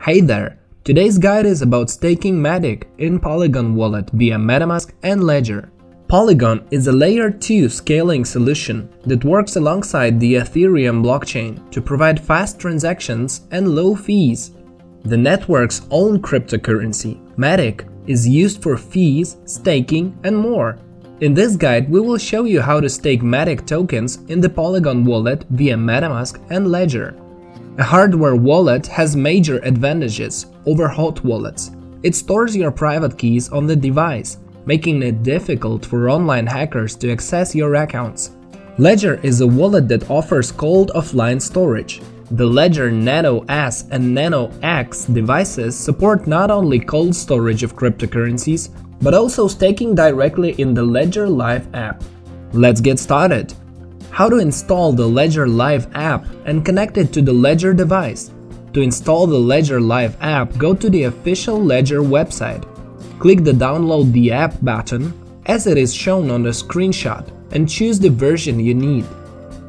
Hey there! Today's guide is about staking Matic in Polygon wallet via MetaMask and Ledger. Polygon is a layer 2 scaling solution that works alongside the Ethereum blockchain to provide fast transactions and low fees. The network's own cryptocurrency, Matic, is used for fees, staking, and more. In this guide, we will show you how to stake Matic tokens in the Polygon wallet via MetaMask and Ledger. A hardware wallet has major advantages over hot wallets. It stores your private keys on the device, making it difficult for online hackers to access your accounts. Ledger is a wallet that offers cold offline storage. The Ledger Nano S and Nano X devices support not only cold storage of cryptocurrencies, but also staking directly in the Ledger Live app. Let's get started! How to install the Ledger Live app and connect it to the Ledger device. To install the Ledger Live app, go to the official Ledger website. Click the Download the app button, as it is shown on the screenshot, and choose the version you need.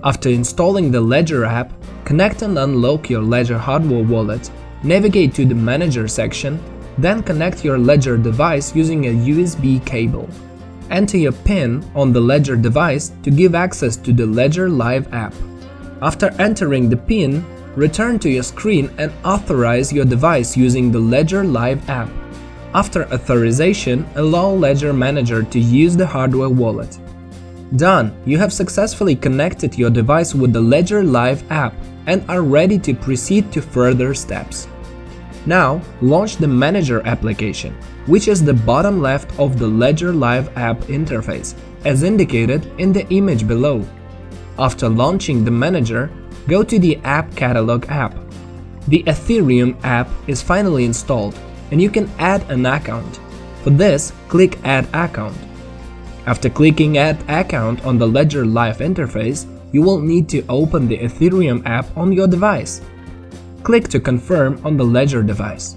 After installing the Ledger app, connect and unlock your Ledger hardware wallet, navigate to the Manager section, then connect your Ledger device using a USB cable. Enter your PIN on the Ledger device to give access to the Ledger Live app. After entering the PIN, return to your screen and authorize your device using the Ledger Live app. After authorization, allow Ledger Manager to use the hardware wallet. Done! You have successfully connected your device with the Ledger Live app and are ready to proceed to further steps. Now, launch the Manager application, which is the bottom left of the Ledger Live app interface, as indicated in the image below. After launching the Manager, go to the App Catalog app. The Ethereum app is finally installed and you can add an account. For this, click Add Account. After clicking Add Account on the Ledger Live interface, you will need to open the Ethereum app on your device. Click to confirm on the Ledger device.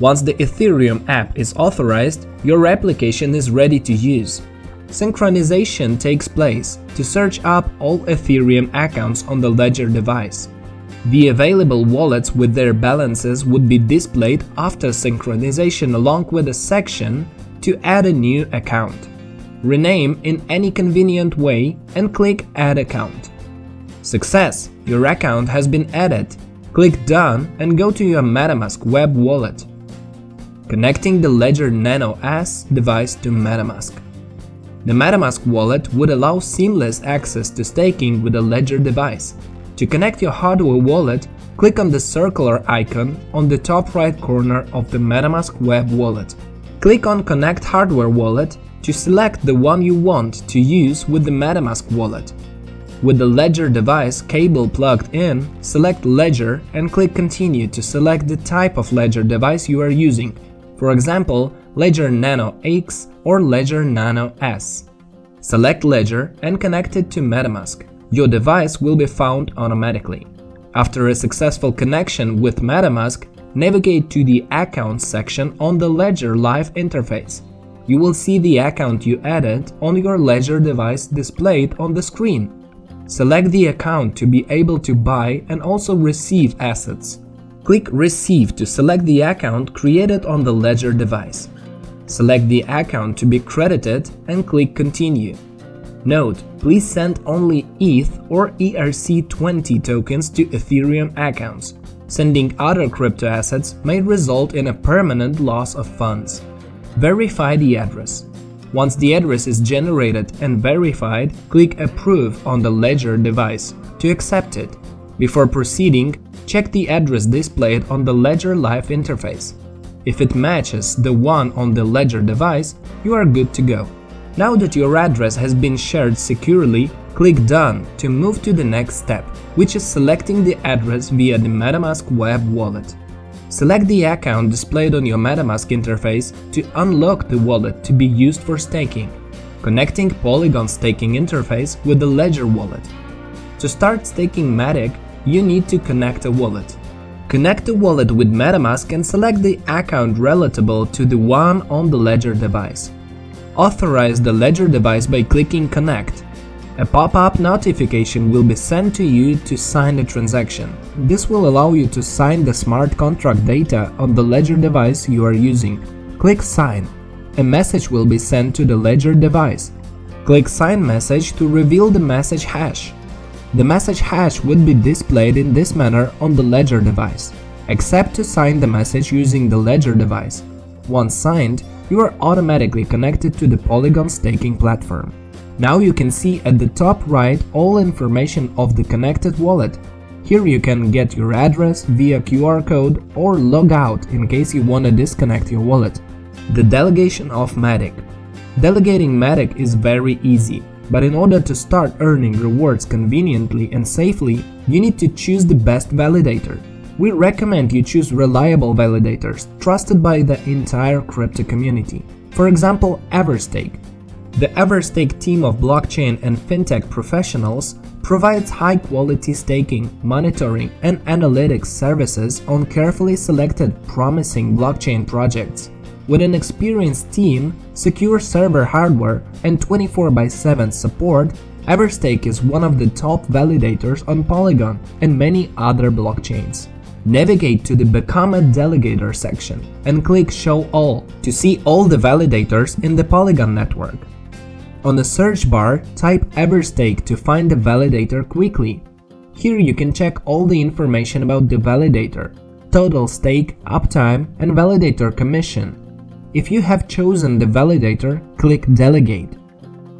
Once the Ethereum app is authorized, your application is ready to use. Synchronization takes place to search up all Ethereum accounts on the Ledger device. The available wallets with their balances would be displayed after synchronization along with a section to add a new account. Rename in any convenient way and click Add Account. Success! Your account has been added. Click Done and go to your MetaMask web wallet. Connecting the Ledger Nano S device to MetaMask. The MetaMask wallet would allow seamless access to staking with a Ledger device. To connect your hardware wallet, click on the circular icon on the top right corner of the MetaMask web wallet. Click on Connect Hardware Wallet to select the one you want to use with the MetaMask wallet. With the Ledger device cable plugged in, select Ledger and click Continue to select the type of Ledger device you are using, for example, Ledger Nano X or Ledger Nano S. Select Ledger and connect it to MetaMask your device will be found automatically. After a successful connection with MetaMask, navigate to the Accounts section on the Ledger Live interface. You will see the account you added on your Ledger device displayed on the screen. Select the account to be able to buy and also receive assets. Click Receive to select the account created on the Ledger device. Select the account to be credited and click Continue. Note, please send only ETH or ERC20 tokens to Ethereum accounts. Sending other crypto assets may result in a permanent loss of funds. Verify the address. Once the address is generated and verified, click Approve on the Ledger device to accept it. Before proceeding, check the address displayed on the Ledger Live interface. If it matches the one on the Ledger device, you are good to go. Now that your address has been shared securely, click Done to move to the next step, which is selecting the address via the MetaMask web wallet. Select the account displayed on your MetaMask interface to unlock the wallet to be used for staking, connecting Polygon staking interface with the Ledger wallet. To start staking Matic, you need to connect a wallet. Connect the wallet with MetaMask and select the account relatable to the one on the Ledger device. Authorize the Ledger device by clicking Connect. A pop-up notification will be sent to you to sign the transaction. This will allow you to sign the smart contract data on the Ledger device you are using. Click Sign. A message will be sent to the Ledger device. Click Sign Message to reveal the message hash. The message hash would be displayed in this manner on the Ledger device. Accept to sign the message using the Ledger device. Once signed, you are automatically connected to the Polygon staking platform. Now you can see at the top right all information of the connected wallet. Here you can get your address via QR code or log out in case you want to disconnect your wallet. The delegation of Matic Delegating Matic is very easy, but in order to start earning rewards conveniently and safely, you need to choose the best validator. We recommend you choose reliable validators trusted by the entire crypto community. For example, Everstake. The Everstake team of blockchain and fintech professionals provides high-quality staking, monitoring, and analytics services on carefully selected promising blockchain projects. With an experienced team, secure server hardware, and 24x7 support, Everstake is one of the top validators on Polygon and many other blockchains. Navigate to the Become a Delegator section and click Show All to see all the validators in the Polygon network. On the search bar, type Everstake to find the validator quickly. Here you can check all the information about the validator, total stake, uptime, and validator commission. If you have chosen the validator, click Delegate.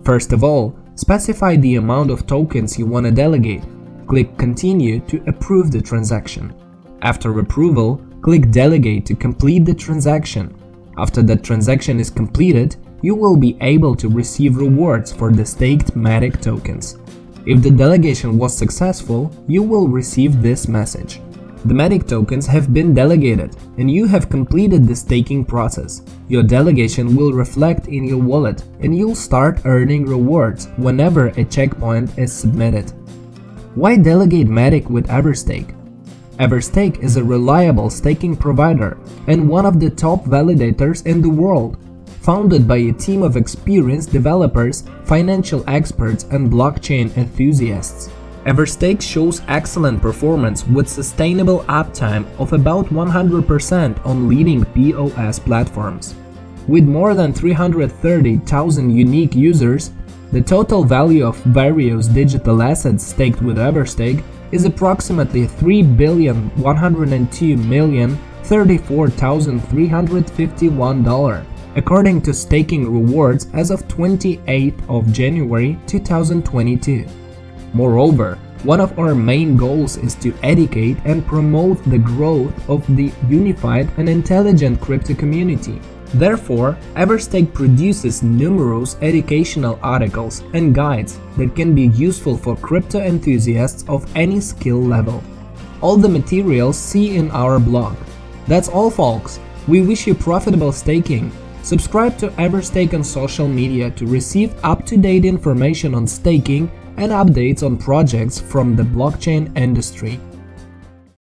First of all, specify the amount of tokens you want to delegate. Click Continue to approve the transaction. After approval, click Delegate to complete the transaction. After the transaction is completed, you will be able to receive rewards for the staked Matic tokens. If the delegation was successful, you will receive this message. The Matic tokens have been delegated and you have completed the staking process. Your delegation will reflect in your wallet and you'll start earning rewards whenever a checkpoint is submitted. Why delegate Matic with Everstake? Everstake is a reliable staking provider and one of the top validators in the world founded by a team of experienced developers, financial experts, and blockchain enthusiasts. Everstake shows excellent performance with sustainable uptime of about 100% on leading POS platforms. With more than 330,000 unique users, the total value of various digital assets staked with Everstake is approximately 3,102,034,351 according to staking rewards as of 28th of January 2022. Moreover, one of our main goals is to educate and promote the growth of the unified and intelligent crypto community. Therefore, Everstake produces numerous educational articles and guides that can be useful for crypto enthusiasts of any skill level. All the materials see in our blog. That's all folks, we wish you profitable staking Subscribe to Everstake on social media to receive up-to-date information on staking and updates on projects from the blockchain industry.